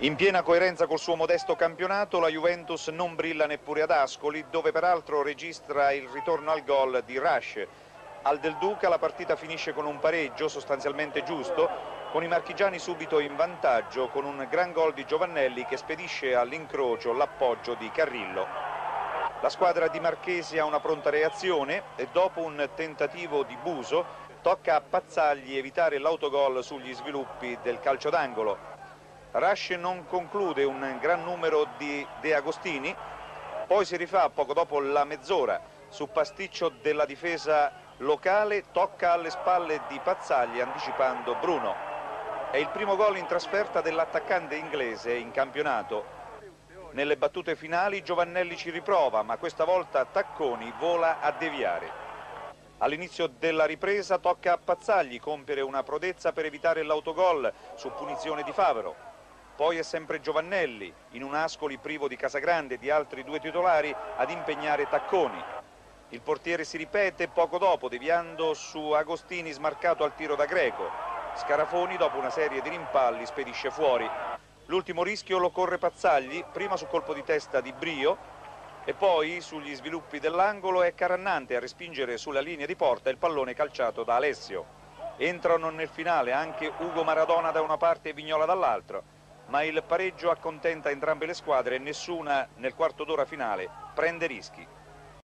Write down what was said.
In piena coerenza col suo modesto campionato, la Juventus non brilla neppure ad Ascoli, dove peraltro registra il ritorno al gol di Rush. Al Del Duca la partita finisce con un pareggio sostanzialmente giusto, con i marchigiani subito in vantaggio con un gran gol di Giovannelli che spedisce all'incrocio l'appoggio di Carrillo. La squadra di Marchesi ha una pronta reazione e dopo un tentativo di Buso tocca a Pazzagli evitare l'autogol sugli sviluppi del calcio d'angolo. Rush non conclude un gran numero di De Agostini, poi si rifà poco dopo la mezz'ora su pasticcio della difesa locale, tocca alle spalle di Pazzagli anticipando Bruno. È il primo gol in trasferta dell'attaccante inglese in campionato. Nelle battute finali Giovannelli ci riprova, ma questa volta Tacconi vola a deviare. All'inizio della ripresa tocca a Pazzagli compiere una prodezza per evitare l'autogol su punizione di Favero. Poi è sempre Giovannelli, in un Ascoli privo di Casagrande e di altri due titolari, ad impegnare Tacconi. Il portiere si ripete poco dopo, deviando su Agostini smarcato al tiro da Greco. Scarafoni, dopo una serie di rimpalli, spedisce fuori. L'ultimo rischio lo corre Pazzagli, prima su colpo di testa di Brio e poi sugli sviluppi dell'angolo è Carannante a respingere sulla linea di porta il pallone calciato da Alessio. Entrano nel finale anche Ugo Maradona da una parte e Vignola dall'altra ma il pareggio accontenta entrambe le squadre e nessuna nel quarto d'ora finale prende rischi.